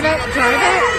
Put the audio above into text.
drive it, drive it.